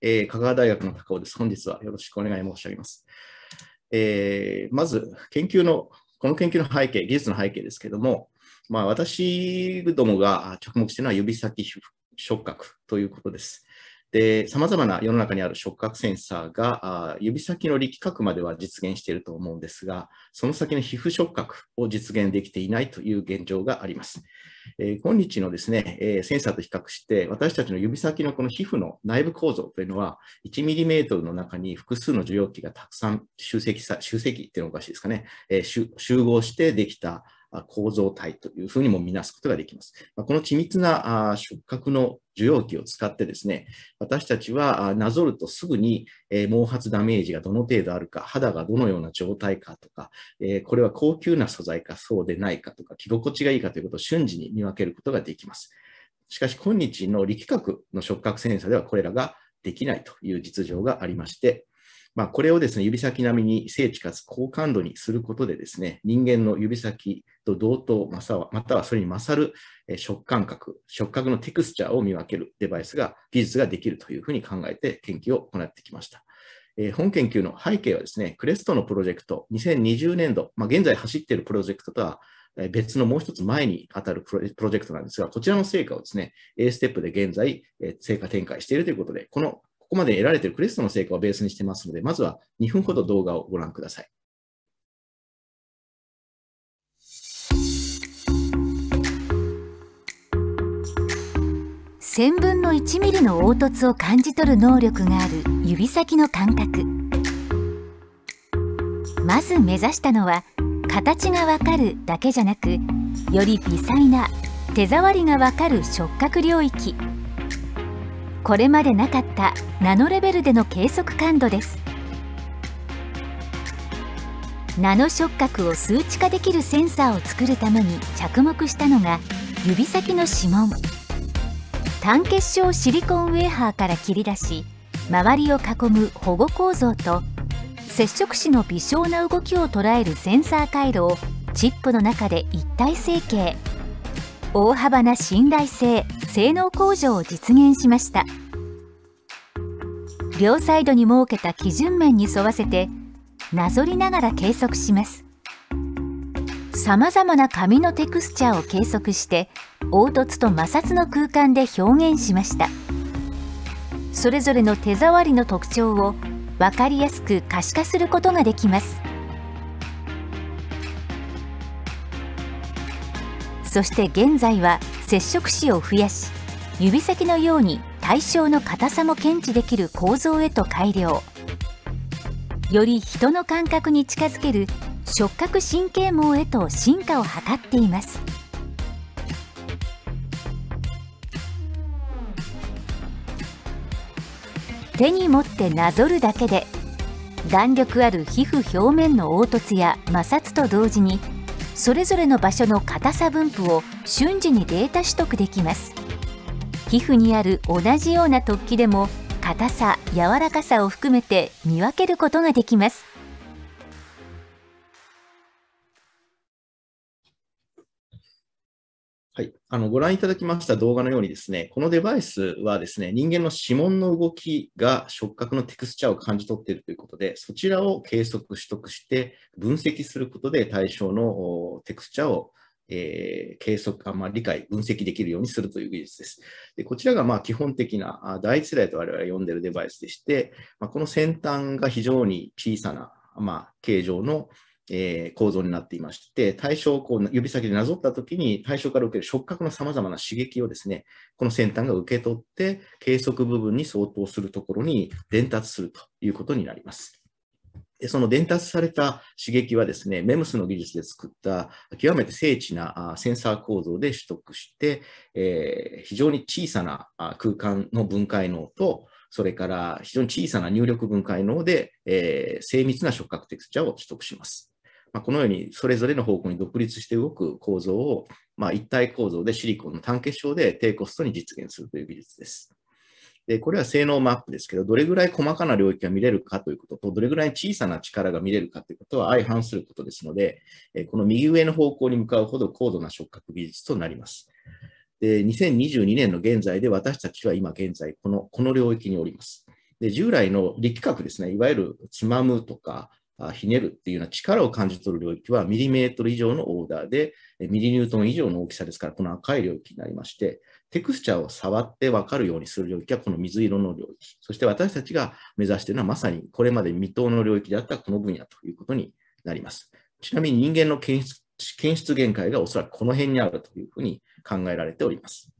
えー、香川大学の高尾です。本日はよろしくお願い申し上げます。えー、まず、研究の、この研究の背景、技術の背景ですけれども、まあ、私どもが着目しているのは指先触覚ということです。で、様々な世の中にある触覚センサーが、あ指先の力覚までは実現していると思うんですが、その先の皮膚触覚を実現できていないという現状があります。えー、今日のですね、えー、センサーと比較して、私たちの指先のこの皮膚の内部構造というのは、1ミリメートルの中に複数の受容器がたくさん集積さ、集積っていうのがおかしいですかね、えー、集合してできた構造体というふうにも見なすことができます。この緻密な触覚の受容器を使ってですね、私たちはなぞるとすぐに毛髪ダメージがどの程度あるか、肌がどのような状態かとか、これは高級な素材かそうでないかとか、着心地がいいかということを瞬時に見分けることができます。しかし今日の力学の触覚センサーではこれらができないという実情がありまして、まあ、これをですね、指先並みに精緻かつ高感度にすることでですね、人間の指先と同等、またはそれに勝る触感覚、触覚のテクスチャーを見分けるデバイスが、技術ができるというふうに考えて研究を行ってきました。本研究の背景はですね、クレストのプロジェクト、2020年度、まあ、現在走っているプロジェクトとは別のもう一つ前に当たるプロジェクトなんですが、こちらの成果をですね、A ステップで現在、成果展開しているということで、このここまで得られているクレストの成果をベースにしてますので、まずは2分ほど動画をご覧ください。1000分の1ミリの凹凸を感じ取る能力がある指先の感覚まず目指したのは形がわかるだけじゃなくより微細な手触りがわかる触覚領域これまでなかったナノレベルでの計測感度です。ナノ触覚を数値化できるセンサーを作るために着目したのが指先の指紋。単結晶シリコンウェーハーから切り出し周りを囲む保護構造と接触時の微小な動きを捉えるセンサー回路をチップの中で一体成形。大幅な信頼性性能向上を実現しました。両サイドに設けた基準面に沿わせてなぞりながら計測します。さまざまな紙のテクスチャーを計測して凹凸と摩擦の空間で表現しました。それぞれの手触りの特徴を分かりやすく可視化することができます。そして現在は接触紙を増やし指先のように対象の硬さも検知できる構造へと改良。より人の感覚に近づける触覚神経網へと進化を図っています。手に持ってなぞるだけで弾力ある皮膚表面の凹凸や摩擦と同時にそれぞれの場所の硬さ分布を瞬時にデータ取得できます。皮膚にある同じような突起でも硬さ柔らかさを含めて見分けることができます。はい、あのご覧いただきました動画のようにですね、このデバイスはですね、人間の指紋の動きが触覚のテクスチャーを感じ取っているということで、そちらを計測、取得して分析することで対象のテクスチャーをえー、計測、あまあ、理解、分析できるようにするという技術です。でこちらがまあ基本的な第一世代と我々が呼んでいるデバイスでして、まあ、この先端が非常に小さな、まあ、形状の、えー、構造になっていまして、対象をこう指先でなぞったときに、対象から受ける触覚のさまざまな刺激をですね、この先端が受け取って、計測部分に相当するところに伝達するということになります。でその伝達された刺激はですね、MEMS の技術で作った極めて精緻なセンサー構造で取得して、えー、非常に小さな空間の分解能と、それから非常に小さな入力分解能で、えー、精密な触覚テクスチャを取得します。まあ、このようにそれぞれの方向に独立して動く構造を、まあ、一体構造でシリコンの単結晶で低コストに実現するという技術です。で、これは性能マップですけど、どれぐらい細かな領域が見れるかということと、どれぐらい小さな力が見れるかということは相反することですので、この右上の方向に向かうほど高度な触覚技術となります。で、2022年の現在で私たちは今現在この、この領域におります。で従来の力学ですね、いわゆるつまむとか、ひねるっていうような力を感じ取る領域はミリメートル以上のオーダーで、ミリニュートン以上の大きさですから、この赤い領域になりまして、テクスチャーを触って分かるようにする領域はこの水色の領域。そして私たちが目指しているのはまさにこれまで未踏の領域であったこの分野ということになります。ちなみに人間の検出検出限界がおそらくこの辺にあるというふうに考えられております。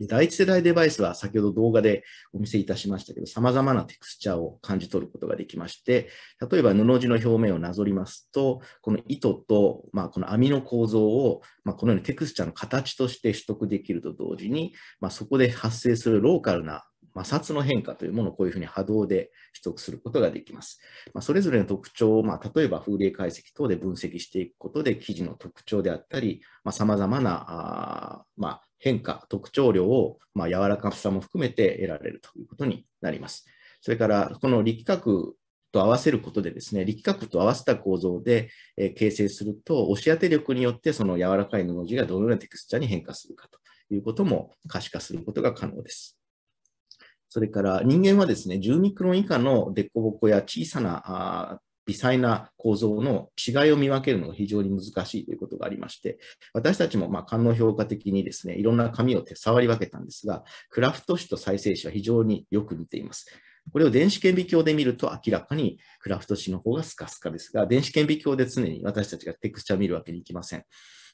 第一世代デバイスは先ほど動画でお見せいたしましたけど、様々なテクスチャーを感じ取ることができまして、例えば布地の表面をなぞりますと、この糸と、まあ、この網の構造を、まあ、このようにテクスチャーの形として取得できると同時に、まあ、そこで発生するローカルな摩擦の変化というものをこういうふうに波動で取得することができます。まあ、それぞれの特徴を、まあ、例えば風鈴解析等で分析していくことで、生地の特徴であったり、さまざ、まなあ、まあ、変化、特徴量を、まあ、柔らかさも含めて得られるということになります。それから、この力学と合わせることでですね、力学と合わせた構造で、えー、形成すると、押し当て力によってその柔らかい布地がどのようなテクスチャに変化するかということも可視化することが可能です。それから人間はですね、10ミクロン以下の凸凹や小さな微細な構造の違いを見分けるのが非常に難しいということがありまして、私たちもま官能評価的にですね、いろんな紙を手触り分けたんですが、クラフト紙と再生紙は非常によく似ています。これを電子顕微鏡で見ると明らかにクラフト紙の方がスカスカですが、電子顕微鏡で常に私たちがテクスチャーを見るわけにいきません。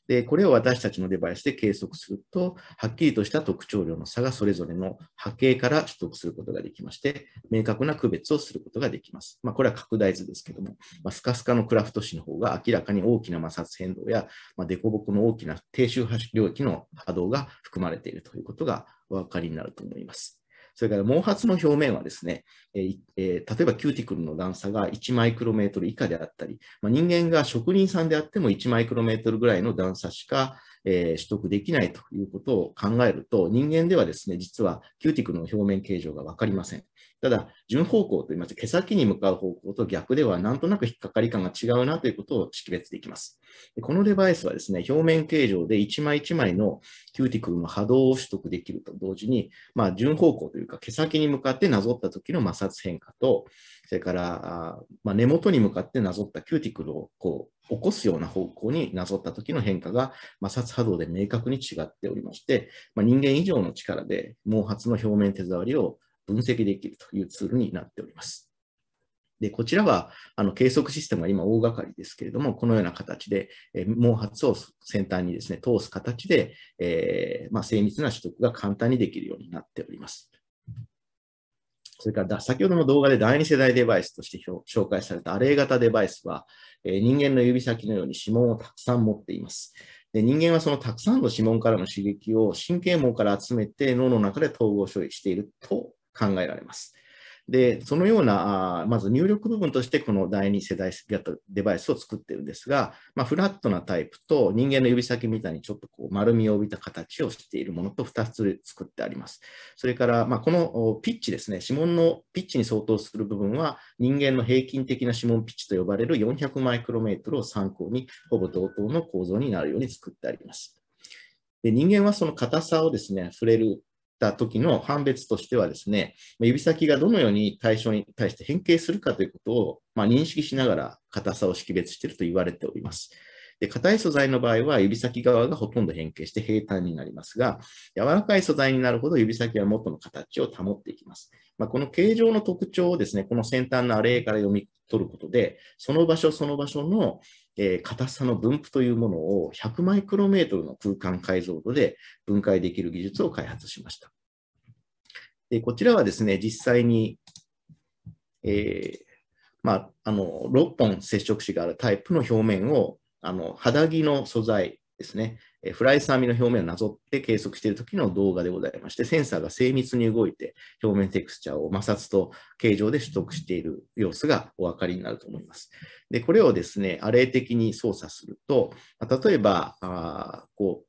で、これを私たちのデバイスで計測すると、はっきりとした特徴量の差がそれぞれの波形から取得することができまして、明確な区別をすることができます。まあ、これは拡大図ですけども、まあ、スカスカのクラフト紙の方が明らかに大きな摩擦変動や、まあ、凸凹の大きな低周波領域の波動が含まれているということがお分かりになると思います。それから毛髪の表面はですね、ええ、例えばキューティクルの段差が1マイクロメートル以下であったり、まあ、人間が職人さんであっても1マイクロメートルぐらいの段差しか、えー、取得できないということを考えると、人間ではですね、実はキューティクルの表面形状がわかりません。ただ、順方向といいまして、毛先に向かう方向と逆ではなんとなく引っかかり感が違うなということを識別できます。このデバイスはですね、表面形状で一枚一枚のキューティクルの波動を取得できると同時に、まあ、順方向というか毛先に向かってなぞった時の摩擦変化と、それから、まあ、根元に向かってなぞったキューティクルをこう起こすような方向になぞった時の変化が摩擦波動で明確に違っておりまして、まあ、人間以上の力で毛髪の表面手触りを分析できるというツールになっております。で、こちらは、あの、計測システムは今大掛かりですけれども、このような形で、え、毛髪を先端にですね、通す形で、えー、まあ、精密な取得が簡単にできるようになっております。それから先ほどの動画で第二世代デバイスとして紹介されたアレイ型デバイスは、え、人間の指先のように指紋をたくさん持っています。で人間はそのたくさんの指紋からの刺激を神経網から集めて脳の中で統合処理していると考えられます。で、そのような、まず入力部分としてこの第二世代型デバイスを作ってるんですが、まあ、フラットなタイプと人間の指先みたいにちょっとこう丸みを帯びた形をしているものと2つ作ってあります。それから、まあ、このピッチですね、指紋のピッチに相当する部分は人間の平均的な指紋ピッチと呼ばれる400マイクロメートルを参考にほぼ同等の構造になるように作ってあります。で人間はその硬さをですね、触れるた時の判別としてはですね、指先がどのように対象に対して変形するかということを、まあ、認識しながら硬さを識別していると言われております。で硬い素材の場合は指先側がほとんど変形して平坦になりますが、柔らかい素材になるほど指先は元の形を保っていきます。まあ、この形状の特徴をですね、この先端のアレイから読み取ることで、その場所その場所のえー、硬さの分布というものを100マイクロメートルの空間解像度で分解できる技術を開発しました。でこちらはですね、実際に、えー、まあ、あの6本接触子があるタイプの表面をあの肌着の素材ですね、フライス網の表面をなぞって計測している時の動画でございまして、センサーが精密に動いて表面テクスチャーを摩擦と形状で取得している様子がお分かりになると思います。で、これをですね、アレイ的に操作すると、例えば、あこう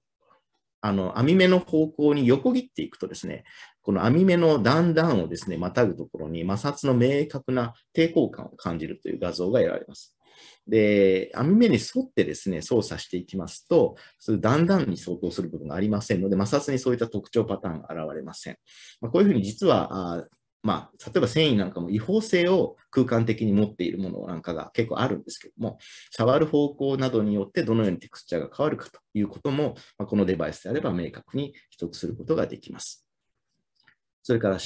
あの網目の方向に横切っていくとですね、この網目の段々をですね、またぐところに摩擦の明確な抵抗感を感じるという画像が得られます。で、網目に沿ってですね、操作していきますと、そういう段々に相当する部分がありませんので、摩擦にそういった特徴パターンが現れません。まあ、こういうふうに実は、まあ、例えば繊維なんかも違法性を空間的に持っているものなんかが結構あるんですけども、触る方向などによってどのようにテクスチャーが変わるかということも、まあ、このデバイスであれば明確に取得することができます。それから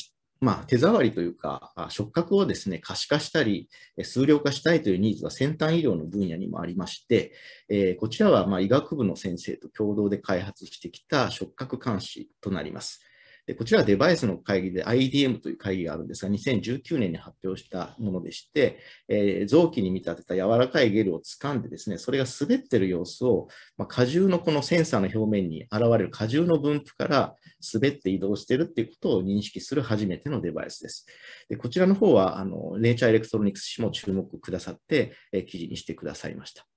まあ、手触りというか、触覚をですね、可視化したり、数量化したいというニーズは先端医療の分野にもありまして、えー、こちらはま医学部の先生と共同で開発してきた触覚監視となります。でこちらはデバイスの会議で IDM という会議があるんですが、2019年に発表したものでして、えー、臓器に見立てた柔らかいゲルを掴んでですね、それが滑っている様子を、まあ、荷重のこのセンサーの表面に現れる荷重の分布から滑って移動しているということを認識する初めてのデバイスです。でこちらの方は、あのネイチャーエレクトロニクス氏も注目くださって、えー、記事にしてくださいました。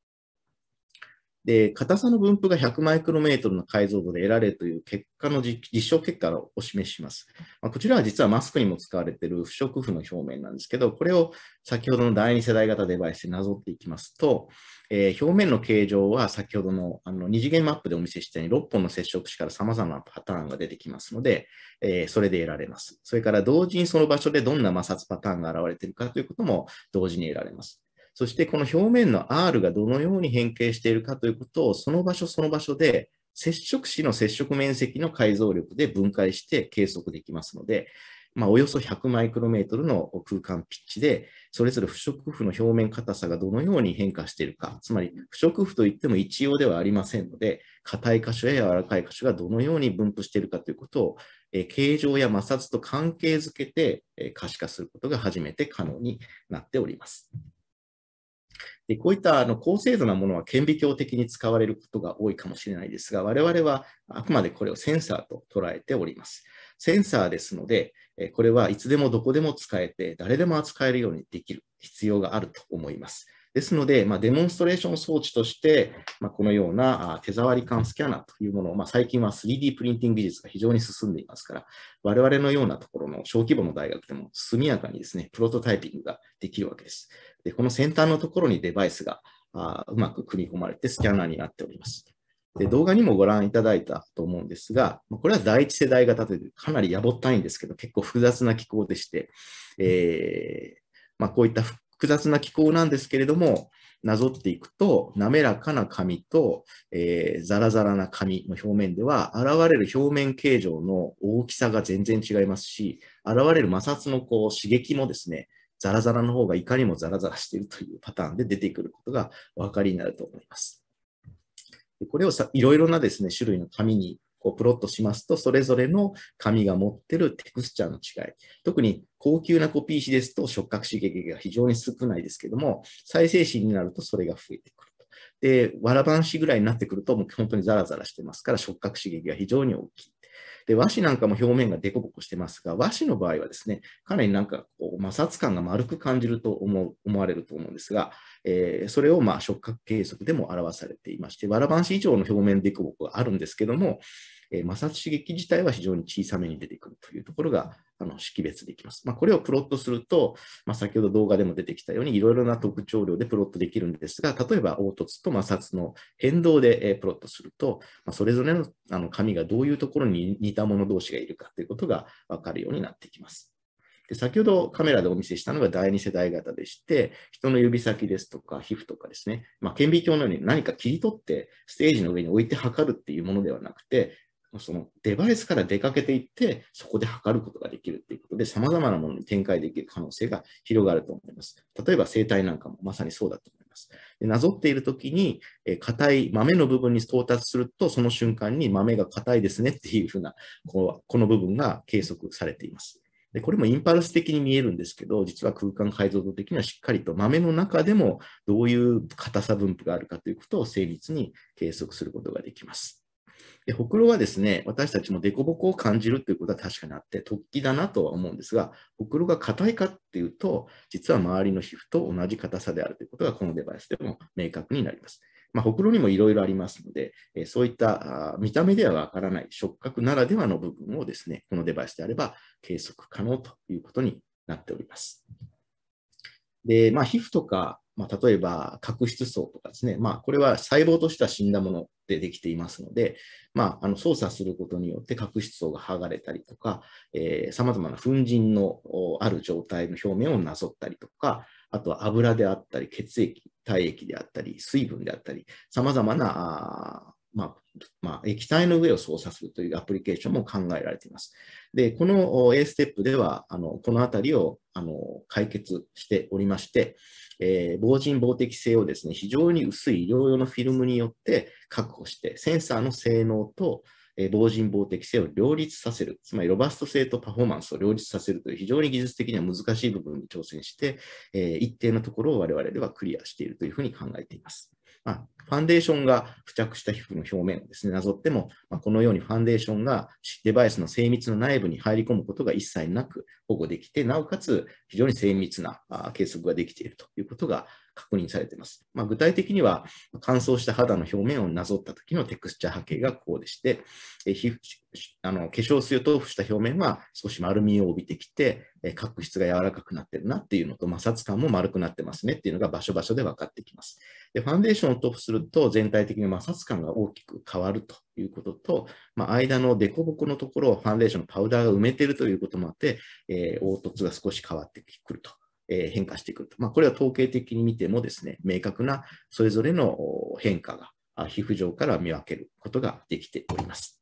で、硬さの分布が100マイクロメートルの解像度で得られるという結果の実証結果をお示しします。まあ、こちらは実はマスクにも使われている不織布の表面なんですけど、これを先ほどの第二世代型デバイスでなぞっていきますと、えー、表面の形状は先ほどのあの二次元マップでお見せしたように6本の接触詞から様々なパターンが出てきますので、えー、それで得られます。それから同時にその場所でどんな摩擦パターンが現れているかということも同時に得られます。そしてこの表面の R がどのように変形しているかということを、その場所その場所で接触子の接触面積の解像力で分解して計測できますので、まあ、およそ100マイクロメートルの空間ピッチで、それぞれ不織布の表面硬さがどのように変化しているか、つまり不織布といっても一様ではありませんので、硬い箇所や柔らかい箇所がどのように分布しているかということを、え形状や摩擦と関係づけて、え可視化することが初めて可能になっております。でこういったあの高精度なものは顕微鏡的に使われることが多いかもしれないですが、我々はあくまでこれをセンサーと捉えております。センサーですので、これはいつでもどこでも使えて、誰でも扱えるようにできる必要があると思います。ですので、まあ、デモンストレーション装置として、まあ、このような手触り感スキャナーというものを、まあ、最近は 3D プリンティング技術が非常に進んでいますから、我々のようなところの小規模の大学でも速やかにですね、プロトタイピングができるわけです。でこの先端のところにデバイスがあうまく組み込まれてスキャナーになっております。で動画にもご覧いただいたと思うんですが、これは第一世代型というかなりやぼったいんですけど、結構複雑な機構でして、えーまあ、こういった複雑な機構なんですけれども、なぞっていくと、滑らかな紙と、えー、ザラザラな紙の表面では、現れる表面形状の大きさが全然違いますし、現れる摩擦のこう刺激もですね、ザラザラの方がいかにもザラザラしているというパターンで出てくることがお分かりになると思います。これをさいろいろなですね、種類の紙にこうプロットしますと、それぞれの紙が持ってるテクスチャーの違い。特に高級なコピー紙ですと触覚刺激が非常に少ないですけども、再生紙になるとそれが増えてくると。で、わらばん紙ぐらいになってくると、もう本当にザラザラしてますから、触覚刺激が非常に大きい。で、和紙なんかも表面がデコボコしてますが、和紙の場合はですね、かなりなんかこう摩擦感が丸く感じると思う思われると思うんですが、えー、それをまあ触覚計測でも表されていまして、わらばん紙以上の表面デコボコがあるんですけども、えー、摩擦刺激自体は非常に小さめに出てくるというところがあの識別できます。まあ、これをプロットすると、まあ、先ほど動画でも出てきたようにいろいろな特徴量でプロットできるんですが、例えば凹凸と摩擦の変動で、えー、プロットすると、まあ、それぞれのあの紙がどういうところに似たもの同士がいるかということが分かるようになってきます。で先ほどカメラでお見せしたのが第二世代型でして、人の指先ですとか皮膚とかですね、まあ、顕微鏡のように何か切り取ってステージの上に置いて測るっていうものではなくて、そのデバイスから出かけていって、そこで測ることができるということで、様々なものに展開できる可能性が広がると思います。例えば生体なんかもまさにそうだと思います。でなぞっているときに、硬、い豆の部分に到達すると、その瞬間に豆が硬いですねっていうふうな、こうこの部分が計測されています。でこれもインパルス的に見えるんですけど、実は空間解像度的にはしっかりと豆の中でもどういう硬さ分布があるかということを精密に計測することができます。で、ほくろはですね、私たちも凸凹を感じるということは確かにあって、突起だなとは思うんですが、ほくろが硬いかっていうと、実は周りの皮膚と同じ硬さであるということが、このデバイスでも明確になります。まあ、ほくろにもいろいろありますので、えそういった見た目ではわからない触覚ならではの部分をですね、このデバイスであれば計測可能ということになっております。で、まあ、皮膚とか、まあ、例えば角質層とかですね、まあ、これは細胞としては死んだものでできていますので、まあ、あの操作することによって角質層が剥がれたりとか、さまざまな粉塵のある状態の表面をなぞったりとか、あとは油であったり、血液、体液であったり、水分であったり、さまざまなまあ、まあ、液体の上を操作するというアプリケーションも考えられています。で、この A ステップでは、あのこのあたりをあの解決しておりまして、えー、防塵防滴性をですね、非常に薄い医療用のフィルムによって確保して、センサーの性能と、え、防塵防滴性を両立させる、つまりロバスト性とパフォーマンスを両立させるという非常に技術的には難しい部分に挑戦して、え、一定のところを我々ではクリアしているというふうに考えています。まあ、ファンデーションが付着した皮膚の表面をですね、なぞっても、まあ、このようにファンデーションがデバイスの精密の内部に入り込むことが一切なく保護できて、なおかつ非常に精密な計測ができているということが確認されています。まあ、具体的には、乾燥した肌の表面をなぞった時のテクスチャー波形がこうでして、え皮膚あの化粧水を塗布した表面は少し丸みを帯びてきて、え角質が柔らかくなってるなっていうのと、摩擦感も丸くなってますねっていうのが場所場所で分かってきます。でファンデーションを塗布すると全体的に摩擦感が大きく変わるということと、まあ、間の凸凹のところをファンデーションのパウダーが埋めているということもあって、えー、凹凸が少し変わってくるとえ変化してくると。まあ、これは統計的に見てもですね、明確なそれぞれの変化が皮膚上から見分けることができております。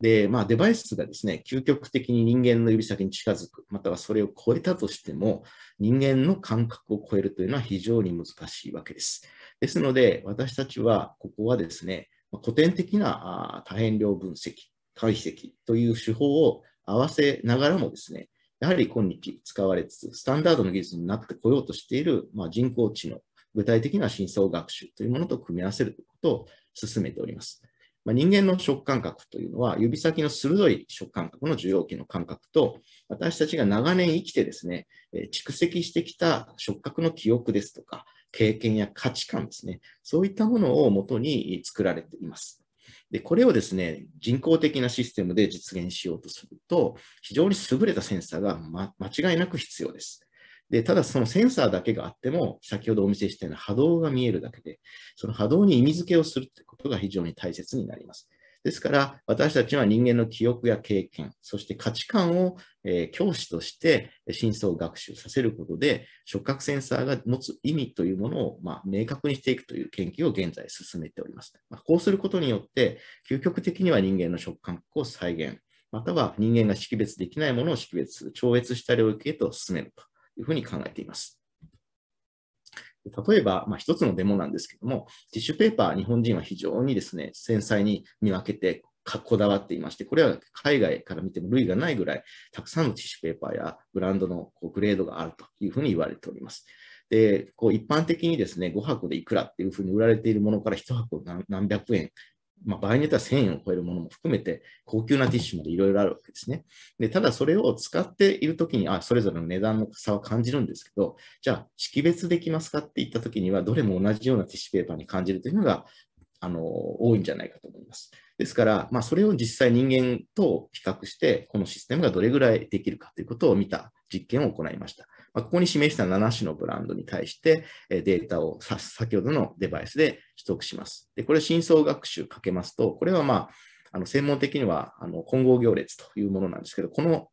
で、まあ、デバイスがですね、究極的に人間の指先に近づく、またはそれを超えたとしても、人間の感覚を超えるというのは非常に難しいわけです。ですので、私たちは、ここはですね、古典的な多変量分析、解析という手法を合わせながらもですね、やはり今日使われつつ、スタンダードの技術になってこようとしている、まあ、人工知能、具体的な深層学習というものと組み合わせることを進めております。まあ、人間の触感覚というのは、指先の鋭い触感覚の受容器の感覚と、私たちが長年生きてですね、蓄積してきた触覚の記憶ですとか、経験や価値観ですね、そういったものをもとに作られています。で、これをですね、人工的なシステムで実現しようとすると、非常に優れたセンサーが、ま、間違いなく必要です。で、ただそのセンサーだけがあっても、先ほどお見せしたような波動が見えるだけで、その波動に意味付けをするということが非常に大切になります。ですから、私たちは人間の記憶や経験、そして価値観を、えー、教師として真相学習させることで、触覚センサーが持つ意味というものを、まあ、明確にしていくという研究を現在進めております。まあ、こうすることによって、究極的には人間の触覚を再現、または人間が識別できないものを識別する、超越した領域へと進めるというふうに考えています。例えば、まあ、一つのデモなんですけども、ティッシュペーパー、日本人は非常にですね、繊細に見分けてこだわっていまして、これは海外から見ても類がないぐらい、たくさんのティッシュペーパーやブランドのこうグレードがあるというふうに言われております。で、こう一般的にですね、5箱でいくらっていうふうに売られているものから1箱何百円まあ、場合によっては1000円を超えるものも含めて、高級なティッシュまでいろいろあるわけですね。で、ただそれを使っているときに、あ、それぞれの値段の差は感じるんですけど、じゃあ、識別できますかって言ったときには、どれも同じようなティッシュペーパーに感じるというのが、あの、多いんじゃないかと思います。ですから、まあ、それを実際人間と比較して、このシステムがどれぐらいできるかということを見た実験を行いました。まあ、ここに示した7種のブランドに対してデータを先ほどのデバイスで取得します。で、これ深層学習かけますと、これはまあ、あの専門的にはあの混合行列というものなんですけど、この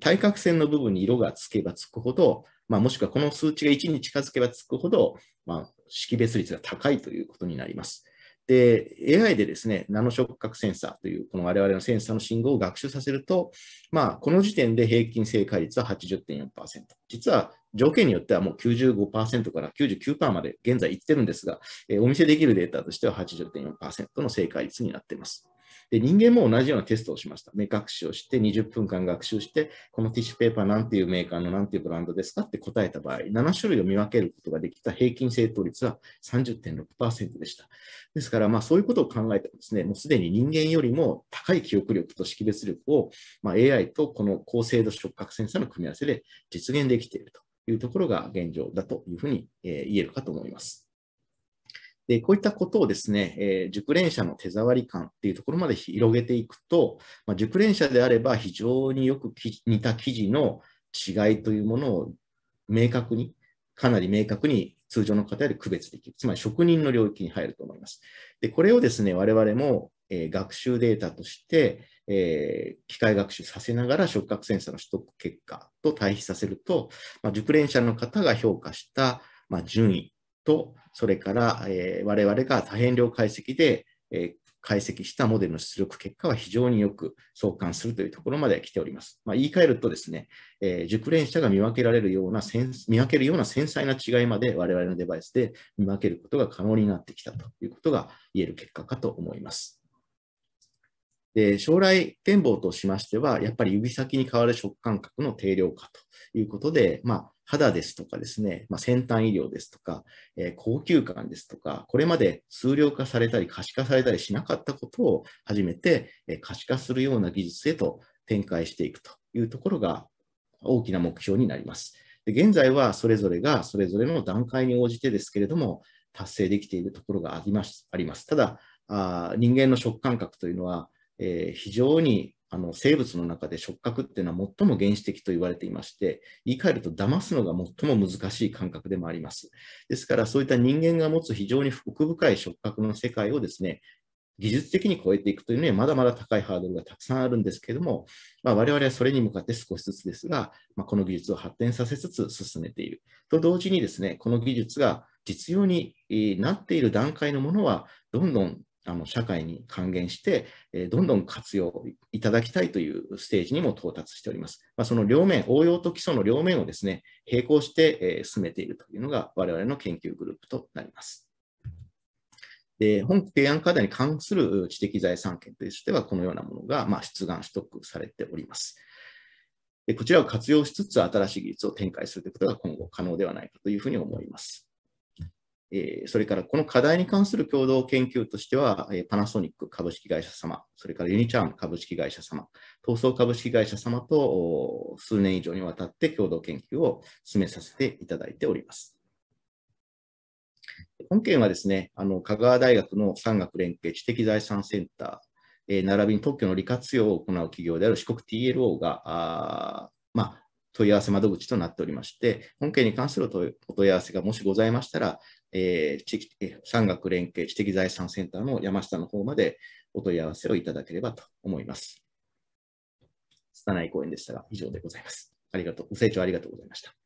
対角線の部分に色がつけばつくほど、まあ、もしくはこの数値が1に近づけばつくほど、まあ、識別率が高いということになります。で、AI でですね、ナノ触覚センサーという、この我々のセンサーの信号を学習させると、まあ、この時点で平均正解率は80.4%。実は条件によってはもう95%から99%まで現在いってるんですが、え、お見せできるデータとしては80.4%の正解率になっています。で、人間も同じようなテストをしました。目隠しをして20分間学習して、このティッシュペーパーなんていうメーカーのなんていうブランドですかって答えた場合、7種類を見分けることができた平均正答率は30.6%でした。ですから、まあそういうことを考えてもですね、もうすでに人間よりも高い記憶力と識別力を、まあ、AI とこの高精度触覚センサーの組み合わせで実現できているというところが現状だというふうに、え言えるかと思います。で、こういったことをですね、えー、熟練者の手触り感っていうところまで広げていくと、まあ、熟練者であれば非常によく似た記事の違いというものを明確に、かなり明確に通常の方より区別できる。つまり職人の領域に入ると思います。で、これをですね、我々も、えー、学習データとして、えー、機械学習させながら触覚センサーの取得結果と対比させると、まあ、熟練者の方が評価した、まあ、順位と、それから、えー、我々が多変量解析で、えー、解析したモデルの出力結果は非常によく相関するというところまで来ております。まあ、言い換えるとですね、えー、熟練者が見分けられるような、見分けるような繊細な違いまで我々のデバイスで見分けることが可能になってきたということが言える結果かと思います。で将来展望としましては、やっぱり指先に変わる食感覚の定量化ということで、まあ、肌ですとかですね、まあ、先端医療ですとか、えー、高級感ですとか、これまで数量化されたり可視化されたりしなかったことを初めて、え、可視化するような技術へと展開していくというところが大きな目標になります。で現在はそれぞれがそれぞれの段階に応じてですけれども、達成できているところがありますありますただあ、人間の食感覚というのは、えー、非常にあの生物の中で触覚っていうのは最も原始的と言われていまして、言い換えると騙すのが最も難しい感覚でもあります。ですから、そういった人間が持つ非常に奥深い触覚の世界をですね、技術的に超えていくというのはまだまだ高いハードルがたくさんあるんですけども、まあ、我々はそれに向かって少しずつですが、まあ、この技術を発展させつつ進めている。と同時にですね、この技術が実用になっている段階のものは、どんどんあの社会に還元して、えどんどん活用いただきたいというステージにも到達しております。まあ、その両面、応用と基礎の両面をですね、並行して、え進めているというのが我々の研究グループとなります。で本提案課題に関する知的財産権としては、このようなものが、ま出願、取得されております。でこちらを活用しつつ、新しい技術を展開するということが今後可能ではないかというふうに思います。えそれからこの課題に関する共同研究としては、えパナソニック株式会社様、それからユニチャーム株式会社様、東総株式会社様と数年以上にわたって共同研究を進めさせていただいております。本件はですね、あの香川大学の産学連携知的財産センター、えー、並びに特許の利活用を行う企業である四国 TLO が、あまあ、問い合わせ窓口となっておりまして、本件に関するお問い合わせがもしございましたら、えー、地産学連携知的財産センターの山下の方までお問い合わせをいただければと思います。拙い講演でしたが、以上でございます。ありがとう。ご清聴ありがとうございました。